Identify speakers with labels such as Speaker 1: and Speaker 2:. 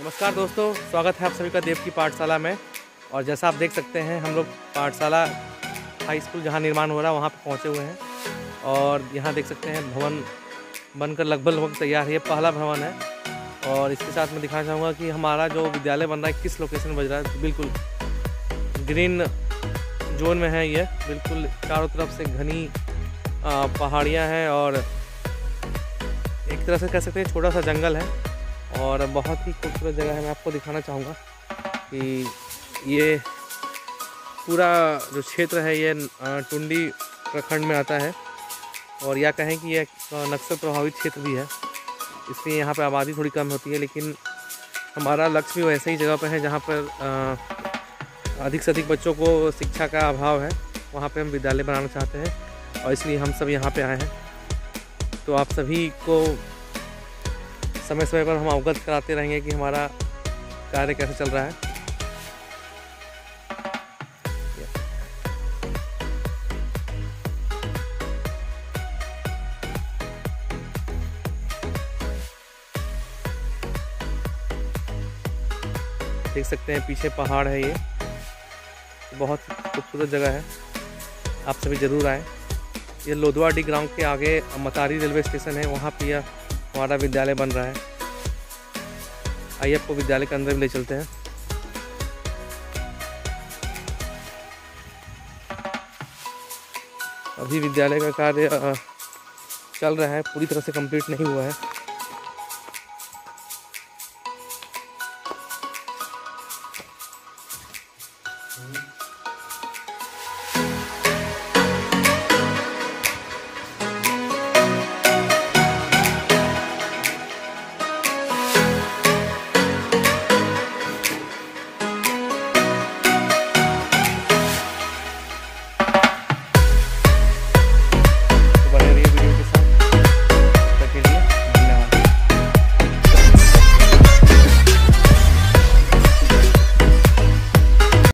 Speaker 1: नमस्कार दोस्तों, स्वागत है आप सभी का देव की पाठशाला में। और जैसा आप देख सकते हैं, हम लोग पाठशाला हाई स्कूल जहाँ निर्माण हो रहा है, वहाँ पर पहुँचे हुए हैं। और यहाँ देख सकते हैं, भवन बनकर लगभग लगभग तैयार है। ये पहला भवन है। और इसके साथ मैं दिखाना चाहूँगा कि हमारा जो विद्यालय बन रहा है, किस लोकेशन बज रहा है, बिल्कुल ग्रीन जोन में है ये। बिल्कुल चारों तरफ़ से घनी पहाड़ियाँ हैं और एक तरह से कह सकते हैं छोटा सा जंगल है। और बहुत ही खूबसूरत जगह है। मैं आपको दिखाना चाहूँगा कि ये पूरा जो क्षेत्र है, ये टुंडी प्रखंड में आता है और या कहें कि यह नक्सल प्रभावित क्षेत्र भी है। इसलिए यहाँ पर आबादी थोड़ी कम होती है, लेकिन हमारा लक्ष्य भी वैसे ही जगह पर है जहाँ पर अधिक से अधिक बच्चों को शिक्षा का अभाव है। वहाँ पे हम विद्यालय बनाना चाहते हैं और इसलिए हम सब यहाँ पे आए हैं। तो आप सभी को समय समय पर हम अवगत कराते रहेंगे कि हमारा कार्य कैसे चल रहा है। देख सकते हैं, पीछे पहाड़ है ये। बहुत खूबसूरत जगह है। आप सभी ज़रूर आएँ। ये लोधवाडी ग्राउंड के आगे मतारी रेलवे स्टेशन है। वहाँ पर यह हमारा विद्यालय बन रहा है। आइए आपको विद्यालय के अंदर भी ले चलते हैं। अभी विद्यालय का कार्य चल रहा है, पूरी तरह से कंप्लीट नहीं हुआ है। mm